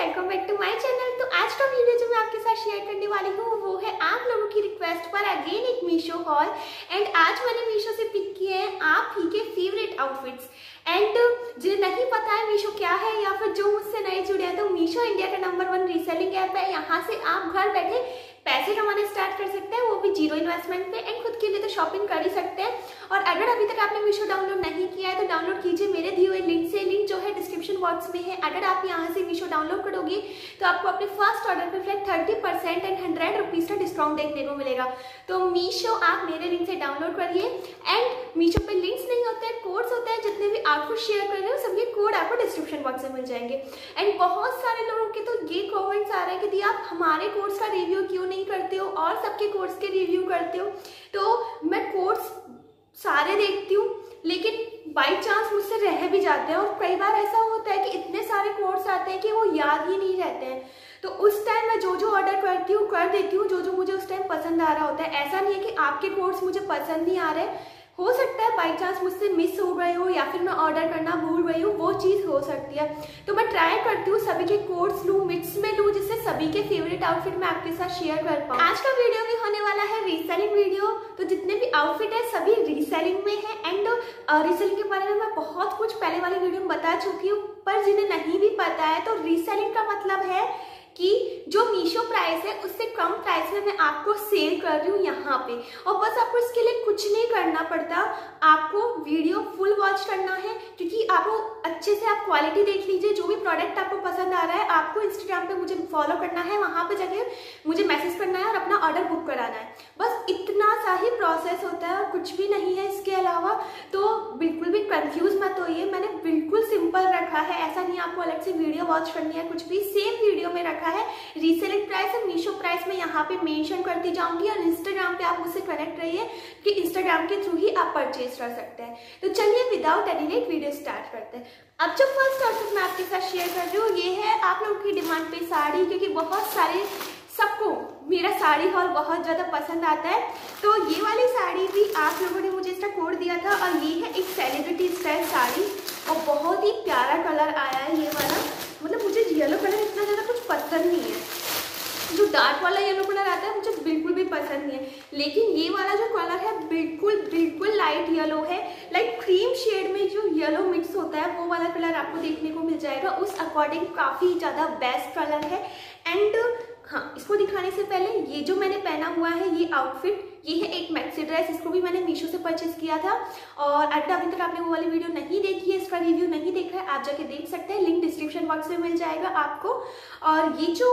Welcome back to my channel तो आज का वीडियो जो मैं आपके साथ शेयर करने वाली हूँ, वो है आप लोगों की रिक्वेस्ट पर अगेन एक मीशो हॉल एंड आज मैंने मीशो से पिक किए हैं आप ही के फेवरेट आउटफिट्स एंड जिन्हें नहीं पता है मीशो क्या है या फिर जो मुझसे नए जुड़े हैं तो मीशो इंडिया का नंबर वन रीसेलिंग ऐप है। यहाँ से आप घर बैठे पैसे कमाने स्टार्ट कर सकते हैं, वो भी ज़ीरो इन्वेस्टमेंट पे एंड खुद के लिए तो शॉपिंग कर ही सकते हैं। और अगर अभी तक आपने मीशो डाउनलोड नहीं किया है तो डाउनलोड कीजिए मेरे दिए हुए लिंक से लिंक जो है डिस्क्रिप्शन में है। अगर आप यहाँ से मीशो डाउनलोड करोगे तो आपको अपने फ़र्स्ट ऑर्डर पर flat thirty percent and hundred rupees का डिस्काउंट देखने को मिलेगा। तो मीशो आप मेरे लिंक से डाउनलोड करिए। एंड मीशो पे लिंक्स नहीं होते हैं कोड्स होते हैं, जितने भी आपको शेयर कर रहे हो सभी कोड आपको डिस्क्रिप्शन बॉक्स में मिल जाएँगे। एंड बहुत सारे लोगों के तो ये कॉमेंट्स आ रहे हैं कि दी आप हमारे कोर्स का रिव्यू क्यों नहीं करते हो? और सबके कोर्स के रिव्यू करते हो? तो मैं कोर्स सारे देखती हूँ, लेकिन बाई चांस रह भी जाते हैं और कई बार ऐसा होता है कि इतने सारे कोर्स आते हैं कि वो याद ही नहीं रहते हैं। तो उस टाइम मैं जो जो ऑर्डर करती हूँ, कर देती हूँ जो जो मुझे उस टाइम पसंद आ रहा होता है। ऐसा नहीं है कि आपके कोर्स मुझे पसंद नहीं आ रहे हो। सकता है बाई चांस मुझसे मिस हो गए हो या फिर मैं ऑर्डर करना भूल गई हूँ, वो चीज़ हो सकती है। तो मैं ट्राई करती हूँ सभी के कोर्स लूँ मिक्स में लूँ, जिससे सभी के फेवरेट आउटफिट मैं आपके साथ शेयर कर पाऊँ। आज का वीडियो भी होने वाला है रीसेलिंग वीडियो तो जितने भी आउटफिट है, सभी रीसेलिंग में है। रीसेलिंग के बारे में मैं बहुत कुछ पहले वाली वीडियो में बता चुकी हूँ, पर जिन्हें नहीं भी पता है तो रीसेलिंग का मतलब है कि जो मीशो प्राइस है, उससे कम प्राइस में मैं आपको सेल कर रही हूँ यहाँ पे। और बस आपको इसके लिए कुछ नहीं करना पड़ता, आपको वीडियो फुल वॉच करना है, क्योंकि आपको अच्छे से आप क्वालिटी देख लीजिए, जो भी प्रोडक्ट आपको पसंद आ रहा है, आपको इंस्टाग्राम पे मुझे फॉलो करना है, वहाँ पे जाकर मुझे मैसेज करना है और अपना ऑर्डर बुक कराना है। बस इतना सा ही प्रोसेस होता है और कुछ भी नहीं है इसके अलावा तो बिल्कुल भी कंफ्यूज मत होइए। मैंने बिल्कुल सिंपल रखा है। ऐसा नहीं आपको अलग से वीडियो वॉच करनी है, कुछ भी। सेम वीडियो में रखा है। रीसेलिंग प्राइस और मीशो प्राइस में यहाँ पे मेंशन करती जाऊँगी और इंस्टाग्राम पे आप मुझसे कनेक्ट रहिए कि इंस्टाग्राम के थ्रू ही आप परचेज कर सकते हैं। तो चलिए without any late video start करते हैं। अब जो फ़र्स्ट आउटफिट मैं आपके साथ शेयर कर रही हूँ, ये है आप लोगों की डिमांड पे साड़ी, क्योंकि बहुत सारे सबको मेरा साड़ी हॉल बहुत ज़्यादा पसंद आता है। तो ये वाली साड़ी भी आप लोगों ने मुझे इसका कोड दिया था और ये है एक सेलिब्रिटी स्टाइल साड़ी। और बहुत ही प्यारा कलर आया है ये वाला। मतलब मुझे येलो कलर इतना ज़्यादा कुछ पसंद नहीं है। जो डार्क वाला येलो कलर आता है, मुझे बिल्कुल भी पसंद नहीं है। लेकिन ये वाला जो कलर है, बिल्कुल बिल्कुल लाइट येलो है। लाइक क्रीम शेड में जो येलो मिक्स होता है, वो वाला कलर आपको देखने को मिल जाएगा। उस अकॉर्डिंग काफ़ी ज़्यादा बेस्ट कलर है। एंड हाँ इसको दिखाने से पहले ये जो मैंने पहना हुआ है, ये आउटफिट ये है एक मैक्सी ड्रेस इसको भी मैंने मीशो से परचेज किया था। और अगर अभी तक आपने वो वाली वीडियो नहीं देखी है, इसका रिव्यू नहीं देखा है, आप जाके देख सकते हैं लिंक डिस्क्रिप्शन बॉक्स में मिल जाएगा आपको। और ये जो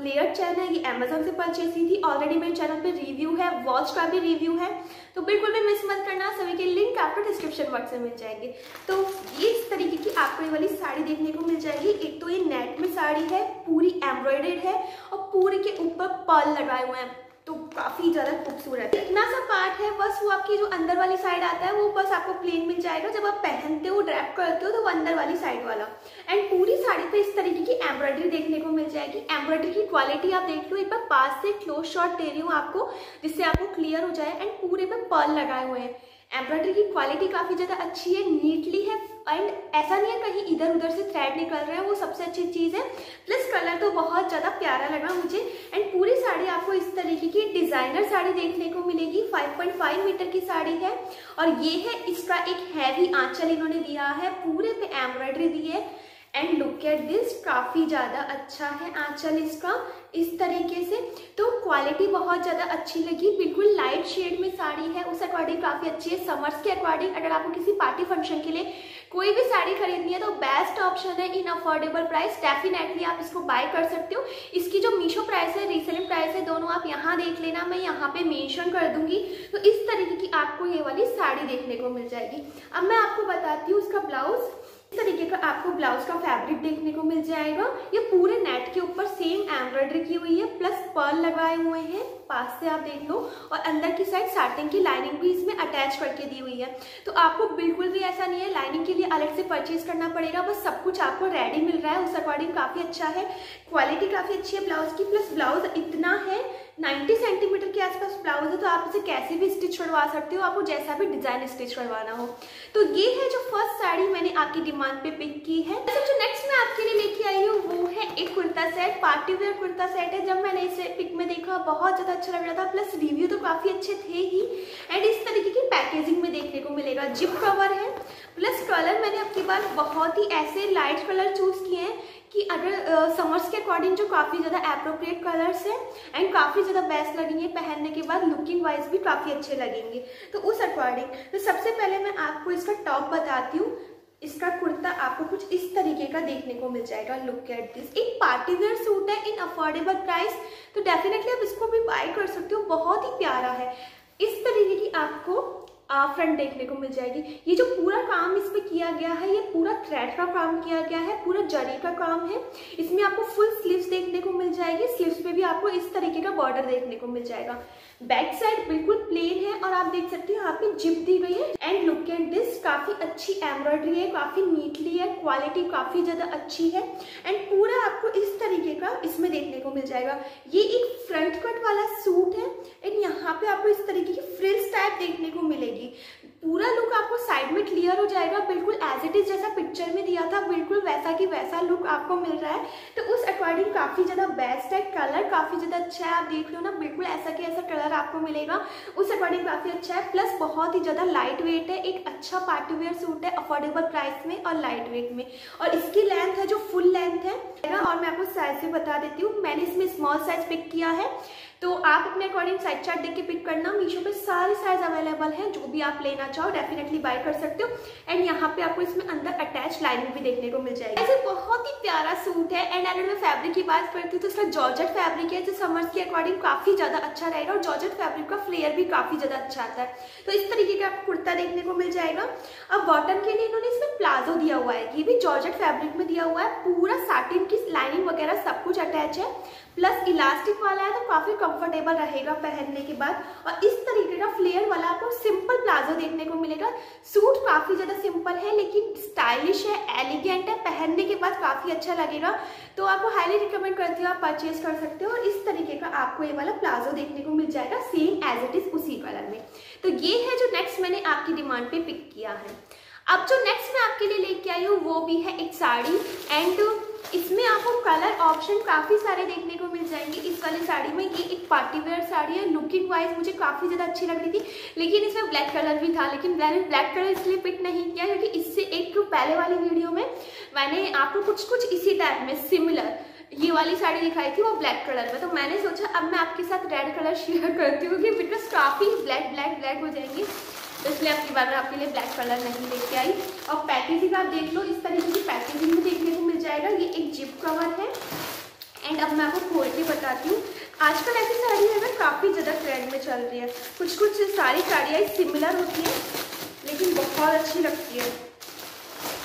लेयर चैन है, ये अमेजोन से परचेज की थी ऑलरेडी मेरे चैनल पर रिव्यू है वॉच का भी रिव्यू है। तो बिल्कुल भी मिस मत करना, सभी के लिंक आपको डिस्क्रिप्शन बॉक्स में मिल जाएँगे। तो ये इस तरीके की आपको ये वाली साड़ी देखने को मिल जाएगी। एक तो ये नेट में साड़ी है, पूरी एम्ब्रॉयडेड है, और पूरी के ऊपर पर्ल लगाए हुए हैं। तो काफ़ी ज़्यादा खूबसूरत है। इतना सा पार्ट है, बस वो आपकी जो अंदर वाली साइड आता है, वो बस आपको प्लेन मिल जाएगा। जब आप पहनते हो ड्रैप करते हो तो वो अंदर वाली साइड वाला। एंड पूरी साड़ी पे इस तरीके की एम्ब्रॉयडरी देखने को मिल जाएगी। एम्ब्रॉयडरी की क्वालिटी आप देख लो, एक बार पास से क्लोज शॉट दे रही हूँ आपको, जिससे आपको क्लियर हो जाए। एंड पूरे पे पर्ल लगाए हुए हैं। एम्ब्रॉयडरी की क्वालिटी काफ़ी ज़्यादा अच्छी है नीटली है एंड ऐसा नहीं है कहीं इधर उधर से थ्रेड निकल रहा है, वो सबसे अच्छी चीज़ है। प्लस कलर तो बहुत ज़्यादा प्यारा लगा मुझे एंड पूरी साड़ी आपको इस तरीके की डिज़ाइनर साड़ी देखने को मिलेगी 5.5 मीटर की साड़ी है। और ये है, इसका एक हैवी आंचल इन्होंने दिया है, पूरे पे एम्ब्रॉयडरी दी है। एंड लुक एट दिस काफ़ी ज़्यादा अच्छा है आंचल इसका, इस तरीके से। तो क्वालिटी बहुत ज़्यादा अच्छी लगी, बिल्कुल लाइट शेड में साड़ी है, उस अकॉर्डिंग काफ़ी अच्छी है समर्स के अकॉर्डिंग अगर आपको किसी पार्टी फ़ंक्शन के लिए कोई भी साड़ी खरीदनी है तो बेस्ट ऑप्शन है इन अफोर्डेबल प्राइस डेफिनेटली आप इसको बाय कर सकते हो। इसकी जो मीशो प्राइस है रीसेलिंग प्राइस है, दोनों आप यहाँ देख लेना, मैं यहाँ पे मेंशन कर दूँगी। तो इस तरीके की आपको ये वाली साड़ी देखने को मिल जाएगी। अब मैं आपको बताती हूँ इसका ब्लाउज तरीके का आपको ब्लाउज का फैब्रिक देखने को मिल जाएगा। ये पूरे नेट के ऊपर सेम एम्ब्रॉयडरी की हुई है प्लस पर्ल लगाए हुए हैं, पास से आप देख लो, और अंदर की साइड साटिंग की लाइनिंग भी इसमें अटैच करके दी हुई है। तो आपको बिल्कुल भी ऐसा नहीं है लाइनिंग के लिए अलग से परचेज करना पड़ेगा, बस सब कुछ आपको रेडी मिल रहा है। उस अकॉर्डिंग काफ़ी अच्छा है क्वालिटी काफ़ी अच्छी है ब्लाउज की प्लस ब्लाउज इतना है 90 सेंटीमीटर के आसपास ब्लाउज है तो आप इसे कैसे भी स्टिच करवा सकते हो, आपको जैसा भी डिज़ाइन स्टिच करवाना हो। तो ये है जो फ़र्स्ट साड़ी मैंने आपकी डिमांड पे पिक की है। तो जो नेक्स्ट मैं आपके लिए लेके आई हूँ, वो है एक kurta set party wear kurta set है। जब मैंने इसे पिक में देखा, बहुत ज़्यादा अच्छा लग रहा था प्लस रिव्यू तो काफ़ी अच्छे थे ही। एंड इस तरीके की पैकेजिंग में देखने को मिलेगा। जिप कवर है प्लस कलर मैंने आपकी बार बहुत ही ऐसे लाइट कलर चूज़ किए हैं कि अगर समर्स के अकॉर्डिंग जो काफ़ी ज़्यादा अप्रोप्रिएट कलर्स हैं एंड काफ़ी ज़्यादा बेस्ट लगेंगे पहनने के बाद लुकिंग वाइज भी काफ़ी अच्छे लगेंगे। तो उस अकॉर्डिंग तो सबसे पहले मैं आपको इसका टॉप बताती हूँ। इसका कुर्ता आपको कुछ इस तरीके का देखने को मिल जाएगा। लुक एट दिस एक पार्टी वेयर सूट है इन अफोर्डेबल प्राइस तो डेफिनेटली आप इसको भी बाय कर सकते हो, बहुत ही प्यारा है। इस तरीके की आपको फ्रंट देखने को मिल जाएगी। ये जो पूरा काम इसमें किया गया है, ये पूरा थ्रेड का काम किया गया है, पूरा जरी का काम है। इसमें आपको फुल स्लीव्स देखने को मिल जाएगी। स्लीव्स पे भी आपको इस तरीके का बॉर्डर देखने को मिल जाएगा। बैक साइड बिल्कुल प्लेन है और आप देख सकते हैं यहाँ पे जिप दी गई है। एंड लुक एंड दिस काफ़ी अच्छी एम्ब्रॉयडरी है, काफ़ी नीटली है क्वालिटी काफ़ी ज़्यादा अच्छी है। एंड पूरा आपको इस तरीके का इसमें देखने को मिल जाएगा। ये एक फ्रंट कट वाला सूट है। एंड यहाँ पे आपको इस तरीके की फ्रिल्स टाइप देखने को मिलेगी पूरा लुक आपको साइड में क्लियर हो जाएगा। बिल्कुल एज इट इज़ जैसा पिक्चर में दिया था, बिल्कुल वैसा की वैसा लुक आपको मिल रहा है। तो उस अकॉर्डिंग काफ़ी ज़्यादा बेस्ट है कलर काफ़ी ज़्यादा अच्छा है, आप देख लो ना, बिल्कुल ऐसा की ऐसा कलर आपको मिलेगा। उस अकॉर्डिंग काफ़ी अच्छा है प्लस बहुत ही ज़्यादा लाइट वेट है, एक अच्छा पार्टी वेयर सूट है अफोर्डेबल प्राइस में और लाइट वेट में। और इसकी लेंथ है जो फुल लेंथ है, और मैं आपको साइज़ भी बता देती हूँ। मैंने इसमें स्मॉल साइज़ पिक किया है। तो आप अपने अकॉर्डिंग साइज़ चार्ट देख के पिक करना। मीशो पे सारे साइज़ अवेलेबल हैं, जो भी आप लेना चाहो डेफिनेटली बाय कर सकते हो। एंड यहाँ पे आपको इसमें अंदर अटैच लाइनिंग भी देखने को मिल जाएगी। ऐसे बहुत ही प्यारा सूट है। एंड अगर मैं फैब्रिक की बात करती हूँ तो इसका जॉर्जेट फैब्रिक है, जो समर्स के अकॉर्डिंग काफ़ी ज़्यादा अच्छा रहेगा। और जॉर्जेट फैब्रिक का फ्लेयर भी काफ़ी ज़्यादा अच्छा आता है। तो इस तरीके का आपको कुर्ता देखने को मिल जाएगा। अब बॉटम के लिए इन्होंने इसमें प्लाजो दिया हुआ है। ये भी जॉर्जेट फैब्रिक में दिया हुआ है। पूरा साटिन की लाइनिंग वगैरह सब कुछ अटैच है। प्लस इलास्टिक वाला है तो काफ़ी कंफर्टेबल रहेगा पहनने के बाद। और इस तरीके का फ्लेयर वाला आपको सिंपल प्लाजो देखने को मिलेगा। सूट काफ़ी ज़्यादा सिंपल है, लेकिन स्टाइलिश है एलिगेंट है, पहनने के बाद काफ़ी अच्छा लगेगा। तो आपको हाईली रिकमेंड करती हूँ, आप परचेज कर सकते हो और इस तरीके का आपको ये वाला प्लाजो देखने को मिल जाएगा सेम एज इट इज़ उसी कलर में। तो ये है जो नेक्स्ट मैंने आपकी डिमांड पे पिक किया है। अब जो नेक्स्ट मैं आपके लिए लेके आई हूँ, वो भी है एक साड़ी। एंड इसमें आपको कलर ऑप्शन काफ़ी सारे देखने को मिल जाएँगे। इस वाली साड़ी में ये एक पार्टी वेयर साड़ी है। लुकिंग वाइज मुझे काफ़ी ज़्यादा अच्छी लग रही थी। लेकिन इसमें ब्लैक कलर भी था। लेकिन मैंने ब्लैक कलर इसलिए पिक नहीं किया क्योंकि इससे एक पहले वाली वीडियो में मैंने आपको कुछ कुछ इसी टाइप में सिमिलर ये वाली साड़ी दिखाई थी, वो ब्लैक कलर में। तो मैंने सोचा, अब मैं आपके साथ रेड कलर शेयर करती हूँ बिकॉज़ काफ़ी ब्लैक ब्लैक ब्लैक हो जाएँगे। तो इसलिए आपकी बार आपके लिए ब्लैक कलर नहीं लेके आई। और पैकेजिंग आप देख लो, इस तरीके की पैकेजिंग भी देखने को मिल जाएगा। ये एक जिप कवर है। एंड अब मैं आपको खोल के बताती हूँ। आजकल ऐसी साड़ी है ना, काफ़ी ज़्यादा ट्रेंड में चल रही है। कुछ कुछ सारी साड़ियाँ सिमिलर होती हैं, लेकिन बहुत अच्छी लगती है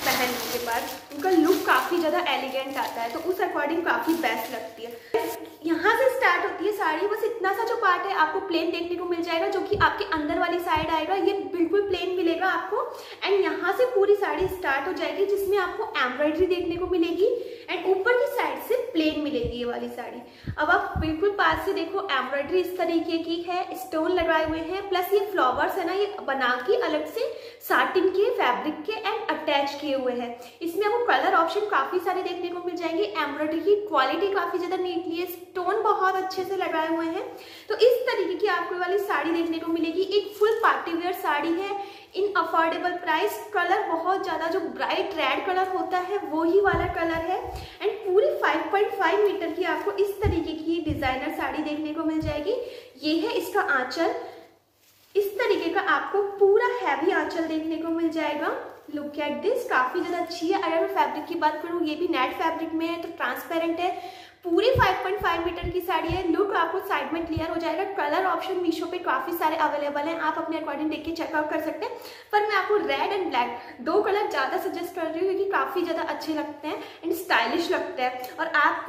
पहनने के बाद। उनका लुक काफ़ी ज़्यादा एलिगेंट आता है तो उस अकॉर्डिंग काफ़ी बेस्ट लगती है। यहाँ से स्टार्ट होती है साड़ी, बस इतना सा जो पार्ट है आपको प्लेन देखने को मिल जाएगा, जो कि आपके अंदर वाली साइड आएगा, ये बिल्कुल प्लेन मिलेगा आपको। एंड यहाँ से पूरी साड़ी स्टार्ट हो जाएगी, जिसमें आपको एम्ब्रॉयडरी देखने को मिलेगी। एंड ऊपर की साइड से प्लेन मिलेगी ये वाली साड़ी। अब आप बिल्कुल पास से देखो एम्ब्रॉयडरी इस तरीके की है स्टोन लगाए हुए हैं प्लस ये फ्लावर्स है ना, ये बना के अलग से साटिन के फैब्रिक के एंड अटैच किए हुए हैं। इसमें आपको कलर ऑप्शन काफ़ी सारे देखने को मिल जाएँगे। एम्ब्रॉयडरी की क्वालिटी काफ़ी ज़्यादा नीटली है स्टोन बहुत अच्छे से लगाए हुए हैं। तो इस तरीके की आपको वाली साड़ी देखने को मिलेगी। एक फुल पार्टी वेयर साड़ी है। इन अफोर्डेबल प्राइस कलर बहुत ज़्यादा जो ब्राइट रेड कलर होता है, वो ही वाला कलर है। एंड पूरी 5.5 मीटर की आपको इस तरीके की डिज़ाइनर साड़ी देखने को मिल जाएगी। ये है इसका आंचल। इस तरीके का आपको पूरा हैवी आंचल देखने को मिल जाएगा। लुक एट दिस काफ़ी ज़्यादा अच्छी है। अगर मैं फैब्रिक की बात करूँ, ये भी नेट फैब्रिक में है तो ट्रांसपेरेंट है। पूरी 5.5 मीटर की साड़ी है। लुक आपको साइड में क्लियर हो जाएगा। कलर ऑप्शन मीशो पे काफ़ी सारे अवेलेबल हैं। आप अपने अकॉर्डिंग देख के चेकआउट कर सकते हैं। पर मैं आपको रेड एंड ब्लैक दो कलर ज़्यादा सजेस्ट कर रही हूँ क्योंकि काफ़ी ज़्यादा अच्छे लगते हैं एंड स्टाइलिश लगते हैं। और आप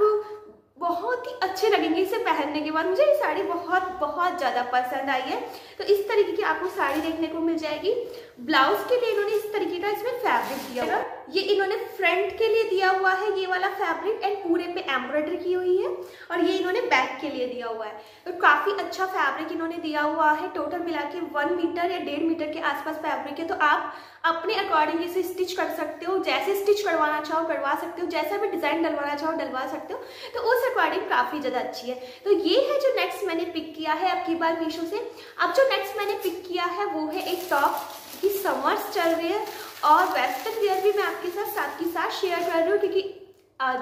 बहुत ही अच्छे लगेंगे इसे पहनने के बाद। मुझे ये साड़ी बहुत बहुत ज़्यादा पसंद आई है। तो इस तरीके की आपको साड़ी देखने को मिल जाएगी। ब्लाउज के लिए इन्होंने इस तरीके का इसमें फैब्रिक दिया होगा ये इन्होंने फ्रंट के लिए दिया हुआ है, ये वाला फैब्रिक एंड पूरे पे एम्ब्रॉयडरी की हुई है, और ये इन्होंने बैक के लिए दिया हुआ है। तो काफ़ी अच्छा फैब्रिक इन्होंने दिया हुआ है, टोटल मिला के वन मीटर या डेढ़ मीटर के आसपास फैब्रिक है तो आप अपने अकॉर्डिंग इसे स्टिच कर सकते हो, जैसे स्टिच करवाना चाहो करवा सकते हो, जैसा भी डिज़ाइन डलवाना चाहो डलवा सकते हो तो उस अकॉर्डिंग काफ़ी ज़्यादा अच्छी है। तो ये है जो नेक्स्ट मैंने पिक किया है, अब की बार मीशो से। अब जो नेक्स्ट मैंने पिक किया है, वो है एक टॉप की समर्स चल रही है और वेस्टर्न वेयर भी मैं आपके साथ साथ के साथ शेयर कर रही हूँ, क्योंकि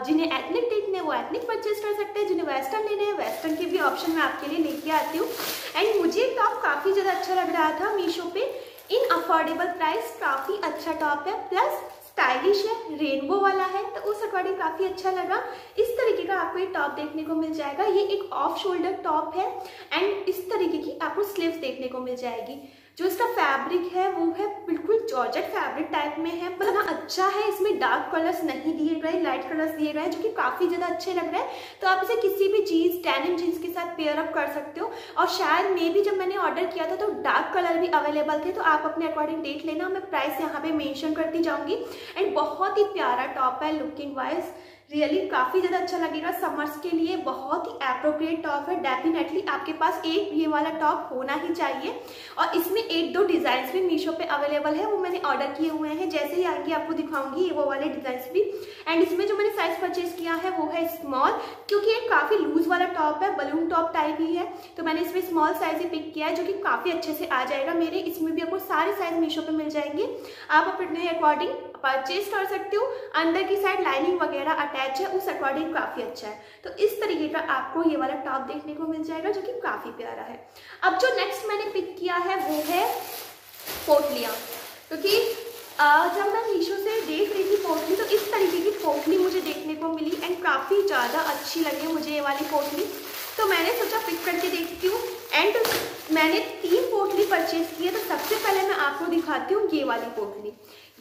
जिन्हें एथनिक देखने वो एथनिक परचेज कर सकते हैं, जिन्हें वेस्टर्न लेने हैं वेस्टर्न के भी ऑप्शन मैं आपके लिए लेके आती हूँ। एंड मुझे टॉप काफ़ी ज़्यादा अच्छा लग रहा था मीशो पे। इन अफोर्डेबल प्राइस काफ़ी अच्छा टॉप है प्लस स्टाइलिश है रेनबो वाला है तो उस अकॉर्डिंग काफ़ी अच्छा लगा। इस तरीके का आपको ये टॉप देखने को मिल जाएगा। ये एक ऑफ़ शोल्डर टॉप है एंड इस तरीके की आपको स्लीव्स देखने को मिल जाएगी। जो इसका फैब्रिक है, वो है बिल्कुल जॉर्जेट फैब्रिक टाइप में है बना अच्छा है, इसमें डार्क कलर्स नहीं दिए गए लाइट कलर्स दिए गए जो कि काफ़ी ज़्यादा अच्छे लग रहे हैं। तो आप इसे किसी भी जीन्स डेनिम जीन्स के साथ पेयर अप कर सकते हो। और शायद मे भी जब मैंने ऑर्डर किया था तो डार्क कलर भी अवेलेबल थे तो आप अपने अकॉर्डिंग देख लेना, मैं प्राइस यहाँ पर मैंशन करती जाऊँगी। एंड बहुत ही प्यारा टॉप है लुकिंग वाइज रियली काफ़ी ज़्यादा अच्छा लगेगा समर्स के लिए। बहुत ही अप्रोप्रिएट टॉप है। डेफिनेटली आपके पास एक ये वाला टॉप होना ही चाहिए। और इसमें एक दो डिज़ाइन भी मीशो पे अवेलेबल है। वो मैंने ऑर्डर किए हुए हैं। जैसे ही आगे आपको दिखाऊँगी ये वो वाले डिज़ाइन भी। एंड इसमें जो मैंने साइज़ परचेज किया है वो है स्मॉल क्योंकि ये काफ़ी लूज वाला टॉप है। बलून टॉप टाइप ही है। तो मैंने इसमें स्मॉल साइज़ ही पिक किया है, जो कि काफ़ी अच्छे से आ जाएगा मेरे। इसमें भी आपको सारे साइज़ मीशो पे मिल जाएँगे। आप अपने अकॉर्डिंग परचेज कर सकते हो। अंदर की साइड लाइनिंग वगैरह अटैच है, उस अकॉर्डिंग काफ़ी अच्छा है। तो इस तरीके का आपको ये वाला टॉप देखने को मिल जाएगा, जो कि काफ़ी प्यारा है। अब जो नेक्स्ट मैंने पिक किया है, वो है पोटलियाँ। क्योंकि तो जब मैं मीशो से देख रही थी पोटली तो इस तरीके की पोटली मुझे देखने को मिली एंड काफ़ी ज़्यादा अच्छी लगी मुझे ये वाली पोटली। तो मैंने सोचा पिक करके देखती हूँ। एंड मैंने तीन पोटली परचेज की है तो सबसे पहले मैं आपको दिखाती हूँ ये वाली पोटली।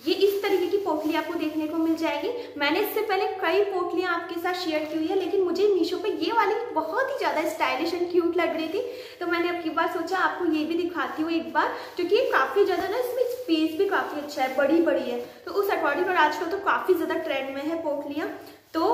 ये इस तरीके की पोटली आपको देखने को मिल जाएगी। मैंने इससे पहले कई पोटलियाँ आपके साथ शेयर की हुई है, लेकिन मुझे मीशो पे ये वाली बहुत ही ज़्यादा स्टाइलिश एंड क्यूट लग रही थी। तो मैंने अब की बार सोचा आपको ये भी दिखाती हूँ एक बार क्योंकि काफ़ी ज़्यादा ना इसमें स्पेस भी काफ़ी अच्छा है बड़ी बड़ी है। तो उस अकॉर्डिंग और आजकल तो काफ़ी ज़्यादा ट्रेंड में है पोटलियाँ। तो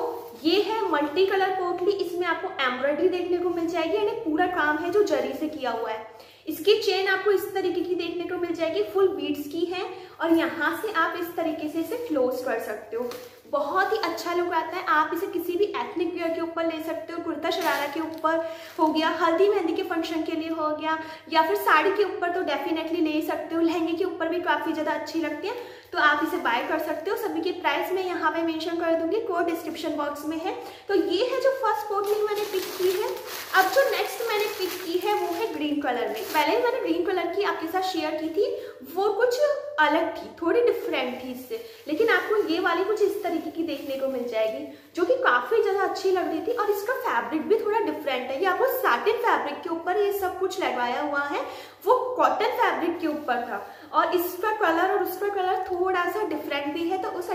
ये है मल्टी कलर पोटली, इसमें आपको एम्ब्रॉयडरी देखने को मिल जाएगी, यानी पूरा काम है जो जरी से किया हुआ है। इसकी चेन आपको इस तरीके की देखने को मिल जाएगी, फुल बीट्स की है, और यहाँ से आप इस तरीके से इसे क्लोज कर सकते हो। बहुत ही अच्छा लुक आता है। आप इसे किसी भी एथनिक वेयर के ऊपर ले सकते हो, कुर्ता शरारा के ऊपर हो गया, हल्दी मेहंदी के फ़ंक्शन के लिए हो गया, या फिर साड़ी के ऊपर तो डेफिनेटली ले सकते हो। लहंगे के ऊपर भी काफ़ी ज़्यादा अच्छी लगती है तो आप इसे बाय कर सकते हो। सभी के प्राइस मैं यहाँ पे मेंशन कर दूँगी कोड डिस्क्रिप्शन बॉक्स में है। तो ये है जो फ़र्स्ट पोटली मैंने पिक की है। अब जो नेक्स्ट मैंने पिक की है, वो है ग्रीन कलर में। पहले मैंने ग्रीन कलर की आपके साथ शेयर की थी, वो कुछ अलग थी, थोड़ी डिफरेंट थी इससे। लेकिन आपको ये वाली कुछ इस तरीके की देखने को मिल जाएगी, जो कि काफ़ी ज़्यादा अच्छी लग रही थी, और इसका फैब्रिक भी थोड़ा डिफरेंट है। ये आपको साटिन फैब्रिक के ऊपर ये सब कुछ लगवाया हुआ है, वो कॉटन फैब्रिक के ऊपर था। और इसका कलर और उसका कलर थोड़ा सा डिफरेंट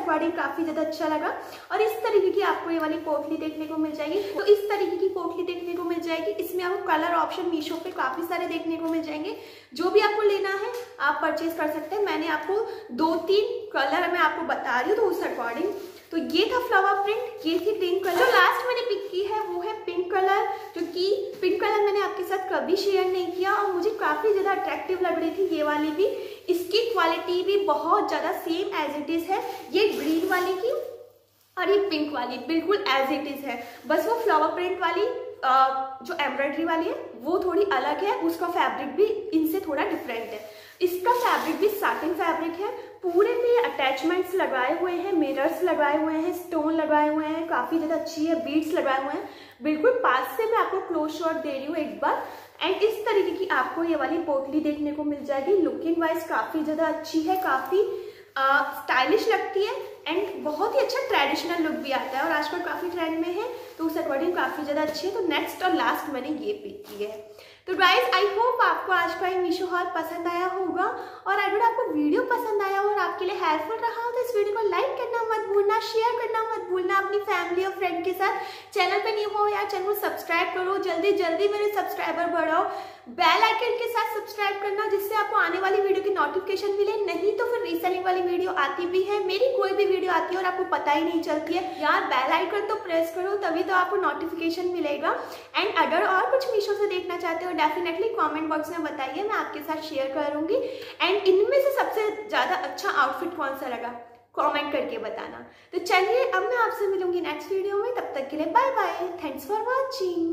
अकॉर्डिंग काफ़ी ज़्यादा अच्छा लगा। और इस तरीके की आपको ये वाली पोटली देखने को मिल जाएगी। तो इस तरीके की पोटली देखने को मिल जाएगी। इसमें आपको कलर ऑप्शन मीशो पे काफ़ी सारे देखने को मिल जाएँगे। जो भी आपको लेना है, आप परचेज कर सकते हैं। मैंने आपको दो तीन कलर मैं आपको बता रही हूँ तो उस अकॉर्डिंग तो ये था फ्लावर प्रिंट ये थी पिंक कलर जो लास्ट मैंने पिक की है, वो है पिंक कलर, जो कि पिंक कलर मैंने आपके साथ कभी शेयर नहीं किया और मुझे काफ़ी ज़्यादा अट्रैक्टिव लग रही थी ये वाली भी। इसकी क्वालिटी भी बहुत ज़्यादा सेम एज इट इज़ है। ये ग्रीन वाली की और ये पिंक वाली, बिल्कुल एज इट इज़ है। बस वो फ्लावर प्रिंट वाली जो एम्ब्रॉयडरी वाली है, वो थोड़ी अलग है, उसका फैब्रिक भी इनसे थोड़ा डिफरेंट है। इसका फैब्रिक भी साटिन फैब्रिक है पूरे में अटैचमेंट्स लगाए हुए हैं मिरर्स लगाए हुए हैं स्टोन लगाए हुए हैं काफ़ी ज़्यादा अच्छी है बीड्स लगाए हुए हैं। बिल्कुल पास से मैं आपको क्लोज शॉट दे रही हूँ एक बार। एंड इस तरीके की आपको ये वाली पोटली देखने को मिल जाएगी। लुकिंग वाइज काफ़ी ज़्यादा अच्छी है काफ़ी स्टाइलिश uh, लगती है। एंड बहुत ही अच्छा ट्रेडिशनल लुक भी आता है और आजकल काफ़ी ट्रेंड में है तो उस अकॉर्डिंग काफ़ी ज़्यादा अच्छी है। तो नेक्स्ट और लास्ट मैंने ये पिक की है। तो गाइज़ आई होप आपको आज का ये मीशो हॉल पसंद आया होगा और अगर आपको वीडियो पसंद आया हो और आपके लिए हेल्पफुल रहा हो तो इस वीडियो को लाइक करना मत भूलना शेयर करना मत भूलना अपनी फैमिली और फ्रेंड के साथ। चैनल पे नहीं हो या चैनल सब्सक्राइब करो जल्दी जल्दी मेरे सब्सक्राइबर बढ़ाओ। बेल आइकन के साथ सब्सक्राइब करना जिससे आपको आने वाली वीडियो नोटिफिकेशन मिले, नहीं तो फिर रीसेलिंग वाली वीडियो आती भी है, मेरी कोई भी वीडियो आती है और आपको पता ही नहीं चलती है। यार बेल आइकन तो प्रेस करो, तभी तो आपको नोटिफिकेशन मिलेगा। एंड अगर और कुछ मीशो से देखना चाहते हो डेफिनेटली कमेंट बॉक्स में बताइए, मैं आपके साथ शेयर करूँगी। एंड इनमें से सबसे ज़्यादा अच्छा आउटफिट कौन सा लगा? कमेंट करके बताना। तो चलिए, अब मैं आपसे मिलूँगी नेक्स्ट वीडियो में, तब तक के लिए bye bye thanks for watching